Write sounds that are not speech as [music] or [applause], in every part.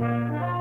See.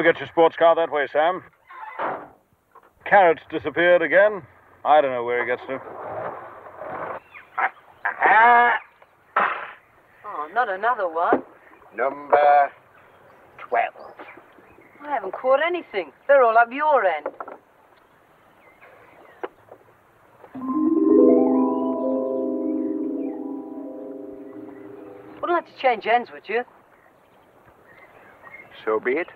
You'll never get your sports car that way, Sam. Carrot's disappeared again. I don't know where he gets to. Ah, [laughs] Oh, not another one. number 12. I haven't caught anything. They're all up your end. Wouldn't like to change ends, would you? So be it.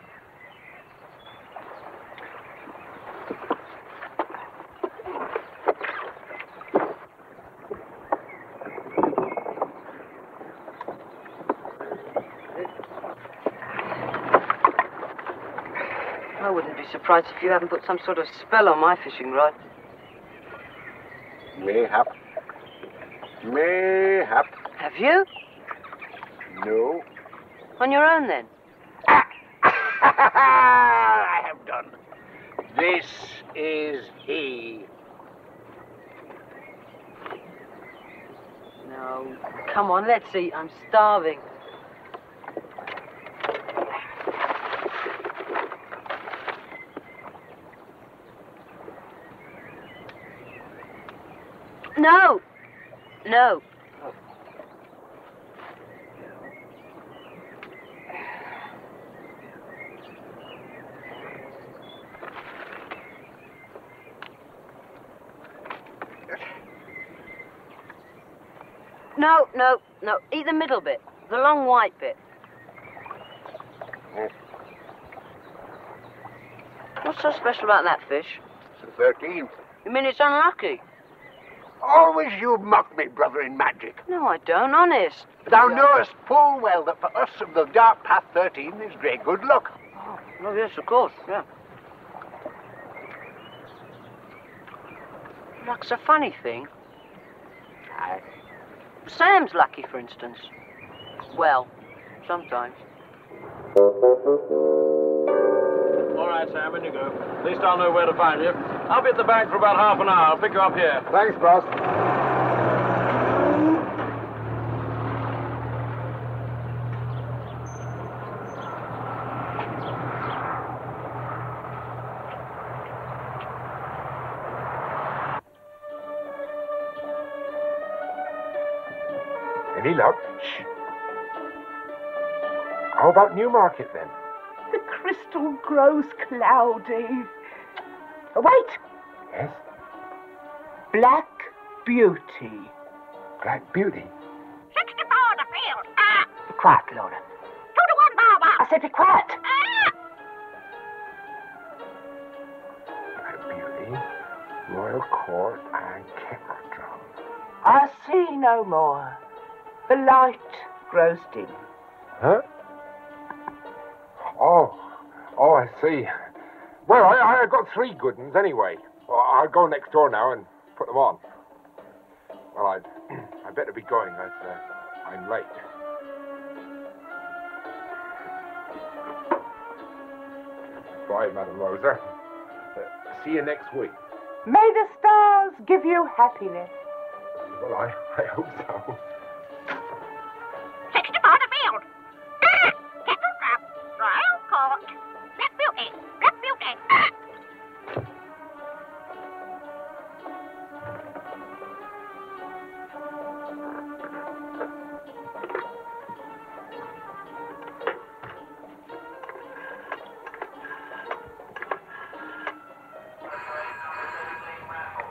I wouldn't be surprised if you haven't put some sort of spell on my fishing rod. Mayhap. Mayhap. Have you? No. On your own, then? [laughs] I have done. This is he. No. Come on, let's eat. I'm starving. No. No. No, no, no. Eat the middle bit. The long white bit. What's so special about that fish? It's the 13th. You mean it's unlucky? Always you mock me, brother, in magic. No, I don't, honest. Thou knowest full well that for us of the dark path 13 is great good luck. Oh, yes, of course, yeah. Luck's a funny thing. Aye. Sam's lucky, for instance. Well, sometimes. Right, Sam, in you go. At least I'll know where to find you. I'll be at the bank for about half an hour. I'll pick you up here. Thanks, boss. Any. How about Newmarket then? The crystal grows cloudy. Oh, wait! Yes, Black Beauty. Black Beauty. 64 the field. Ah, Be quiet, Lorna. two to one, Baba. I said be quiet. Ah, Black Beauty, Royal Court, and Kettledrum. I see no more. The light grows dim. Huh? See. Well, I, I got three good ones anyway. Well, I'll go next door now and put them on. Well, I, [clears throat] I better be going as uh, I'm late. Bye, Madam Rosa. Uh, see you next week. May the stars give you happiness. Well, I, I hope so.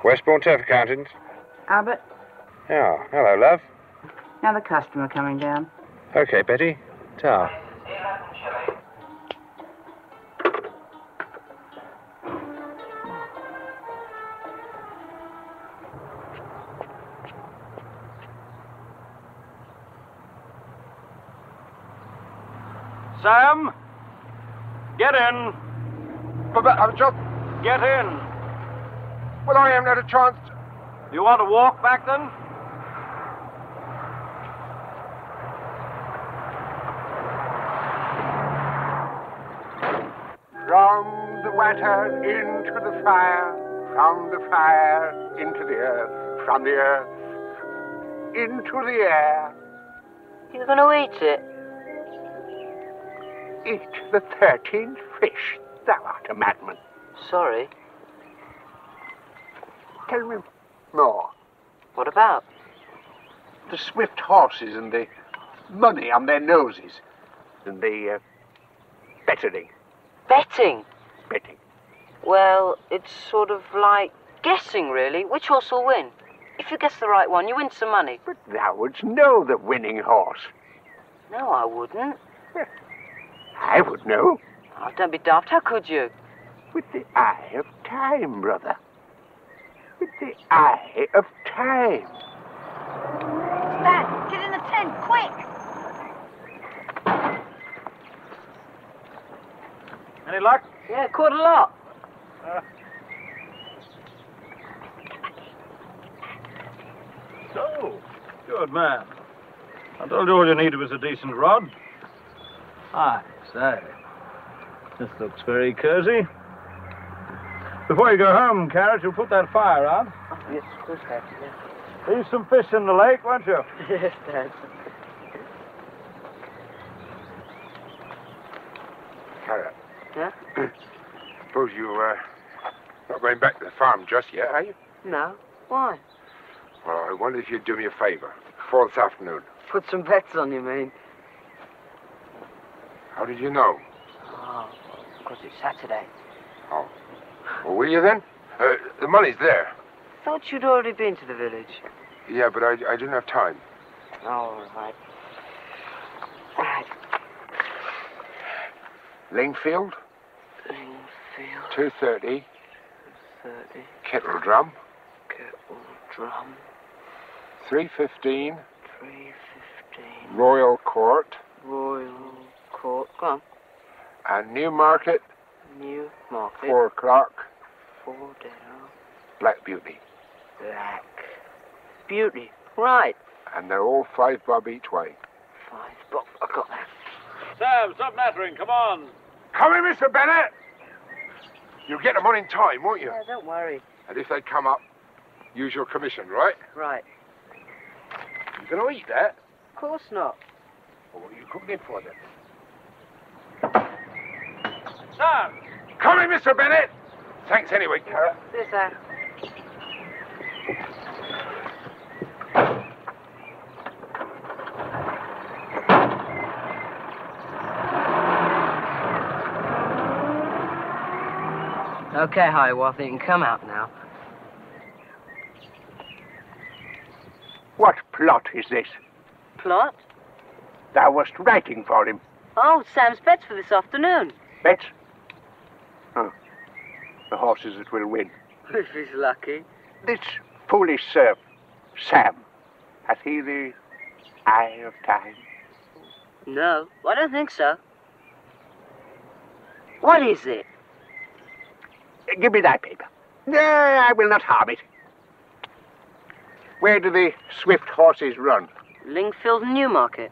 Westbourne Turf Accountants. Albert, Oh, hello, love. another customer coming down. Okay, Betty. Ta. Sam? Get in. But, but I'm just. Get in. Well, I haven't had a chance. You want to walk back then? From the water into the fire, from the fire into the earth, from the earth into the air. You're going to eat it? Eat the thirteenth fish. Thou art a madman. Sorry. Tell me more. What about? The swift horses and the money on their noses and the uh, bettering, Betting. betting. Well, it's sort of like guessing, really. Which horse will win? If you guess the right one, you win some money. But thou wouldst know the winning horse. No, I wouldn't. [laughs] I would know. Oh, don't be daft. How could you? With the eye of time, brother. With the eye of time. Dad, get in the tent, quick! Any luck? Yeah, quite a lot. So, good man. I told you all you needed was a decent rod. I say, this looks very cozy. Before you go home, Carrot, you'll put that fire out. Yes, of course, Dad. Leave some fish in the lake, won't you? [laughs] Yes, Dad. Carrot. Yeah? [clears throat] Suppose you, uh, not going back to the farm just yet, are you? No. Why? Well, I wonder if you'd do me a favor before this afternoon. Put some bets on, you mean? How did you know? Oh, because it's Saturday. Well, will you then? Uh, the money's there. Thought you'd already been to the village. Yeah, but I, I didn't have time. All right. Right. Lingfield, Lingfield, 2.30, 30, Kettle Drum, Kettle Drum, 3.15, 315, Royal Court, Royal Court. Go on. and Newmarket, New Market. 4 o'clock, Four down. Black Beauty. Black. Beauty. Right. And they're all five bob each way. Five bob. I got that. Sam, stop nattering. Come on. Come in, Mr. Bennett! You'll get them on in time, won't you? Yeah, don't worry. And if they come up, use your commission, right? Right. You gonna eat that? Of course not. Well, what are you cooking it for then? Sam! Come in, Mr. Bennett! Thanks anyway, Carrot. This, uh, Okay, Hiawatha, you can come out now. What plot is this? Plot? Thou wast writing for him. Oh, Sam's bets for this afternoon. Bets? The horses that will win. If he's lucky. This foolish serf, Sam, hath he the eye of time? No, I don't think so. What is it? Uh, Give me that paper. No, I will not harm it. Where do the swift horses run? Lingfield and Newmarket.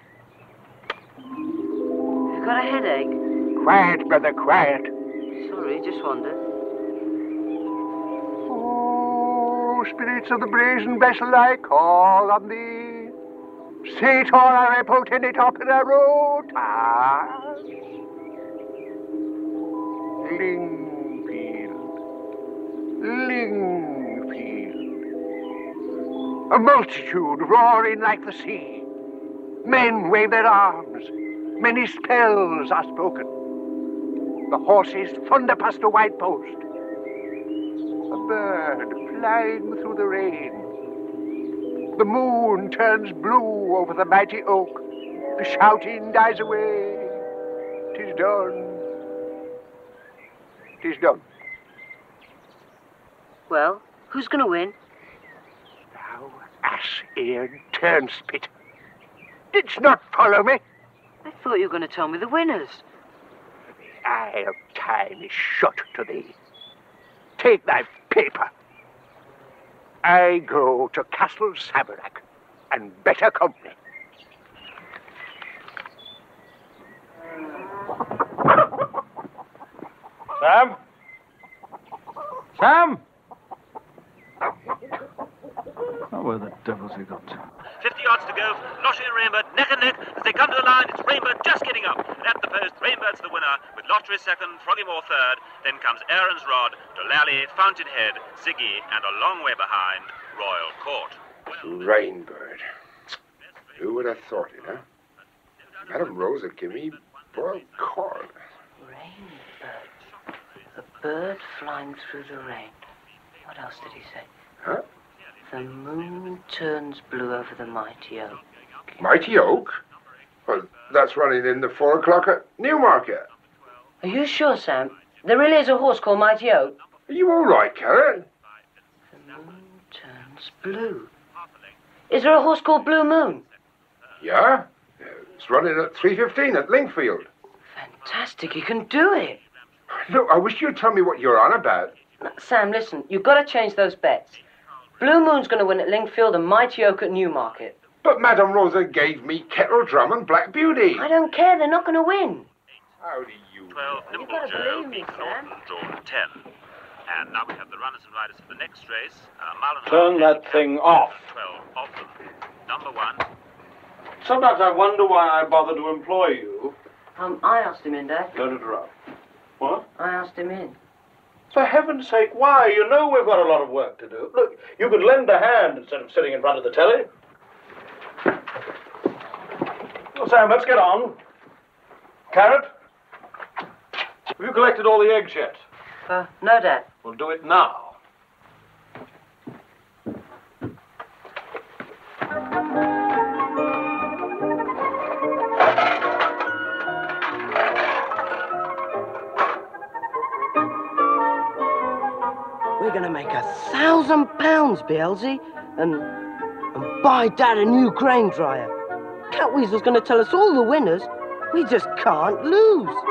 You've got a headache? Quiet, brother, quiet. Sorry, just wondered. Spirits of the brazen vessel, I call on thee. Sator repotenit opera rota. Lingfield. Lingfield. A multitude roaring like the sea. Men wave their arms. Many spells are spoken. The horses thunder past a white post. a bird flying through the rain. The moon turns blue over the mighty oak. The shouting dies away. Tis done. Tis done. Well, who's going to win? Thou ass-eared turnspit. Didst not follow me? I thought you were going to tell me the winners. The eye of time is shut to thee. Take thy paper. I go to Castle Saberac and better company. Sam? Sam? Oh, where the devil's he got to? 50 yards to go. Lottery and Rainbird neck and neck. As they come to the line, it's Rainbird just getting up. And at the post, Rainbird's the winner, with Lottery second, Froggymore third. Then comes Aaron's Rod, Dollally, Fountainhead, Ziggy, and a long way behind, Royal Court. Rainbird. Who would have thought it, huh? Madame Rosa would give me boiled corn. Rainbird. A bird flying through the rain. What else did he say? Huh? The moon turns blue over the mighty oak. Mighty Oak? Well, that's running in the four o'clock at Newmarket. Are you sure, Sam? There really is a horse called Mighty Oak? Are you all right, Karen? The moon turns blue. Is there a horse called Blue Moon? Yeah? It's running at 3.15 at Lingfield. Fantastic, you can do it. Look, I wish you'd tell me what you're on about. Now, Sam, listen, you've got to change those bets. Blue Moon's going to win at Lingfield and Mighty Oak at Newmarket. But Madame Rosa gave me Kettle Drum and Black Beauty. I don't care, they're not going to win. How do you 12, You've gotta believe me, Sam. Norton, 10. And now we have the runners and riders for the next race. Uh, mile and a Turn that thing off. 12 of them. Number one, Sometimes I wonder why I bother to employ you. Um, I asked him in, Dad. Don't interrupt. What? I asked him in. For heaven's sake, why? You know we've got a lot of work to do. Look, you could lend a hand instead of sitting in front of the telly. Well, Sam, let's get on. Carrot? Have you collected all the eggs yet? Uh, no, Dad. We'll do it now. We're going to make a thousand pounds, Beelzy, and, and buy Dad a new grain dryer. Catweazle's going to tell us all the winners. We just can't lose.